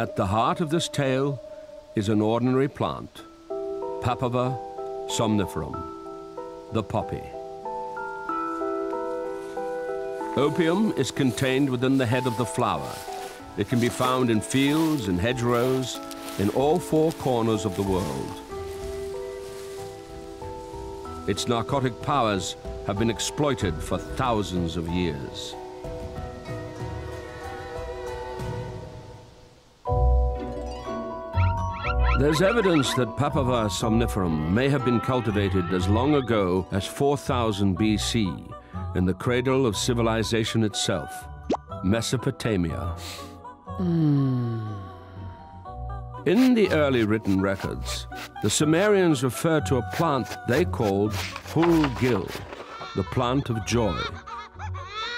At the heart of this tale is an ordinary plant, Papaver somniferum, the poppy. Opium is contained within the head of the flower. It can be found in fields and hedgerows in all four corners of the world. Its narcotic powers have been exploited for thousands of years. There's evidence that Papaver somniferum may have been cultivated as long ago as 4000 BC in the cradle of civilization itself, Mesopotamia. Mm. In the early written records, the Sumerians referred to a plant they called Hul-gil, the plant of joy.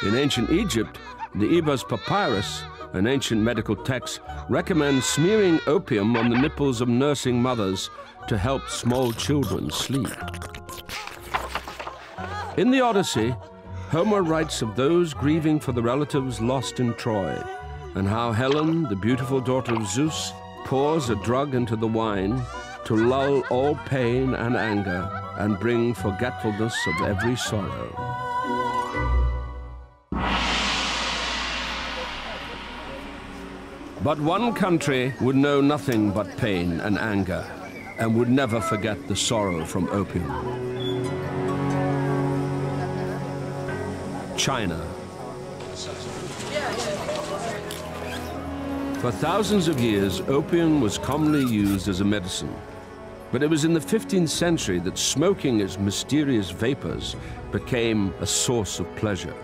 In ancient Egypt, the Ebers Papyrus, an ancient medical text, recommends smearing opium on the nipples of nursing mothers to help small children sleep. In the Odyssey, Homer writes of those grieving for the relatives lost in Troy, and how Helen, the beautiful daughter of Zeus, pours a drug into the wine to lull all pain and anger and bring forgetfulness of every sorrow. But one country would know nothing but pain and anger and would never forget the sorrow from opium. China. For thousands of years, opium was commonly used as a medicine. But it was in the 15th century that smoking its mysterious vapors became a source of pleasure.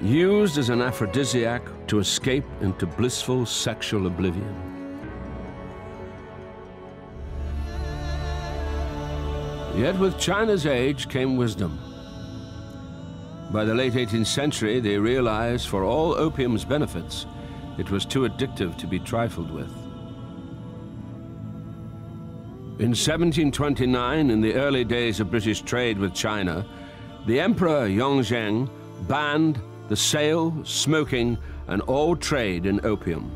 Used as an aphrodisiac to escape into blissful sexual oblivion. Yet with China's age came wisdom. By the late 18th century, they realized for all opium's benefits, it was too addictive to be trifled with. In 1729, in the early days of British trade with China, the Emperor Yongzheng banned the sale, smoking, and all trade in opium.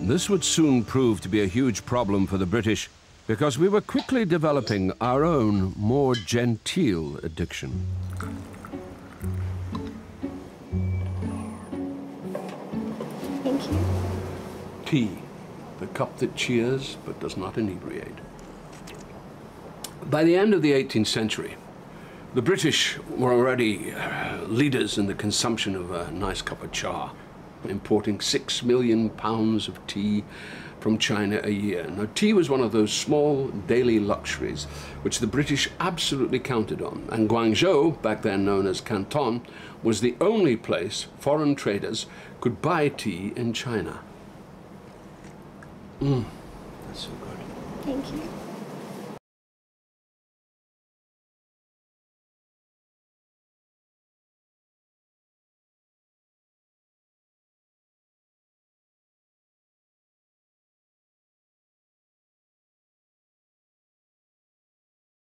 This would soon prove to be a huge problem for the British because we were quickly developing our own more genteel addiction. Thank you. Tea, the cup that cheers but does not inebriate. By the end of the 18th century, the British were already uh, leaders in the consumption of a nice cup of cha, importing six million pounds of tea from China a year. Now, tea was one of those small daily luxuries which the British absolutely counted on, and Guangzhou, back then known as Canton, was the only place foreign traders could buy tea in China. Mmm, that's so good. Thank you.